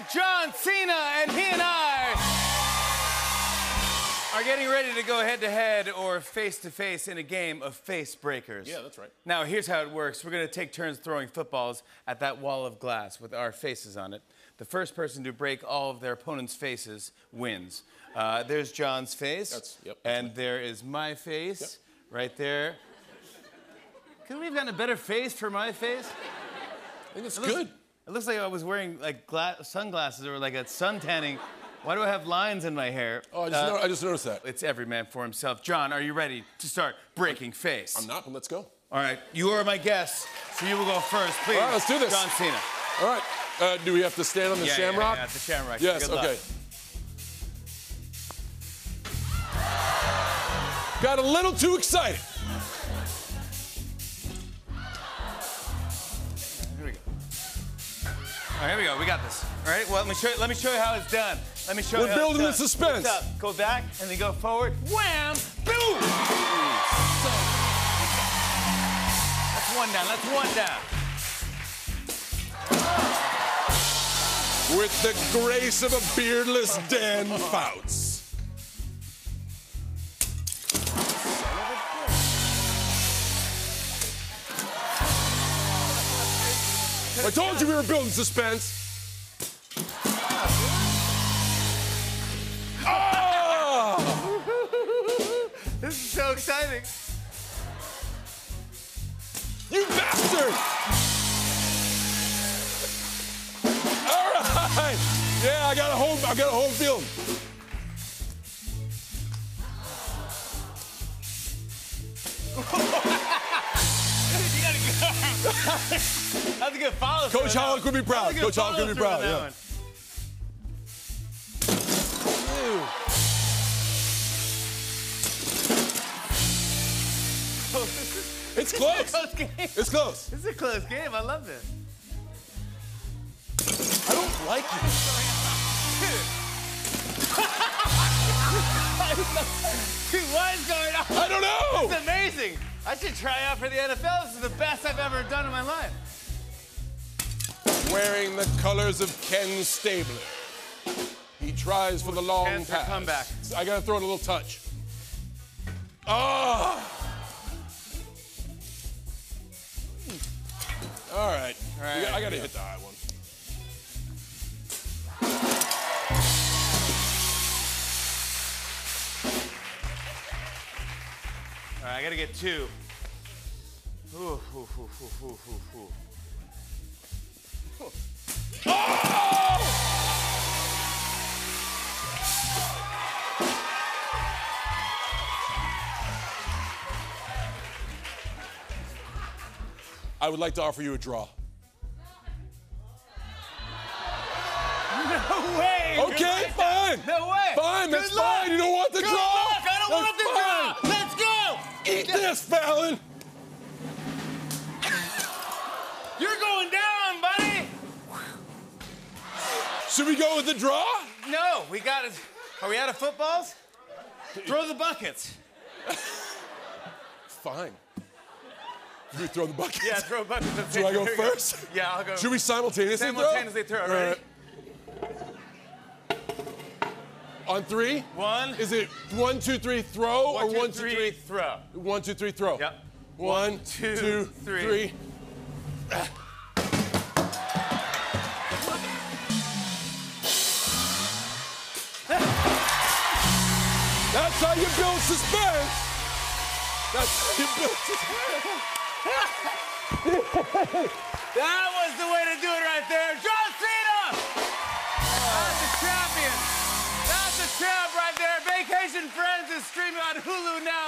with John Cena, and he and I are getting ready to go head to head or face to face in a game of face breakers. Yeah, that's right. Now, here's how it works we're going to take turns throwing footballs at that wall of glass with our faces on it. The first person to break all of their opponent's faces wins. Uh, there's John's face. That's- yep, that's and there is my face right there. Couldn't we have gotten a better face for my face? I think it's It looks- good. It looks like I was wearing like gla- sunglasses or like a sun tanning. Why do I have lines in my hair? Oh, I just, Uh, no- I just noticed that. it's every man for himself. John, are you ready to start breaking face? I'm not, but let's go. All right, you are my guest, so you will go first, please. All right, let's do this. John Cena. All right. Uh, do we have to stand on the Yeah, yeah, shamrock? yeah, the shamrock. Yes, Good luck. okay. Got a little too excited. All right, here we go. We got this. All right. Well, let me show you. Let me show you how it's done. Let me show We're you. how building it's the suspense. Up, go back, and then go forward. Wham! Boom! That's one down. That's one down. With the grace of a beardless Dan Fouts. I told you we were building suspense. Oh! This is so exciting. You bastard! All right. Yeah, I got a home. I got a home field. You gotta go. Good follow. Coach Holland could be proud. That was a good Coach Holland could be proud, yeah. one. It's close. It's close. This is a close game. I love this. I don't like you. Dude, what is going on? I don't know. It's amazing. I should try out for the NFL. This is the best I've ever done in my life. Wearing the colors of Ken Stabler. He tries for the long Chance pass. comeback. I gotta throw it a little touch. Oh! All right. All right, I gotta yeah. hit the high one. All right, I gotta get two. Ooh, ooh, ooh, I would like to offer you a draw. No way. Okay, like fine. that. No way. Fine, Good that's luck. fine. You don't want the Good draw. luck. I don't want That's the draw. Let's go. Eat this, Fallon. Should we go with the draw? No, we got it. Are we out of footballs? Throw the buckets. Fine. Should we throw the bucket? Yeah, throw buckets. Do. I go first? Yeah, I'll go. Should we simultaneously, Simultaneously throw, All ready? right. On three? One. Is it one, two, three, throw, One, or two, one, two, three, three? throw. One, two, three, throw. Yep. One, One, two, two, three. three. That's how you build suspense. That's how you build suspense. That was the way to do it right there. John Cena! That's the champion. That's the champ right there. Vacation Friends is streaming on Hulu now.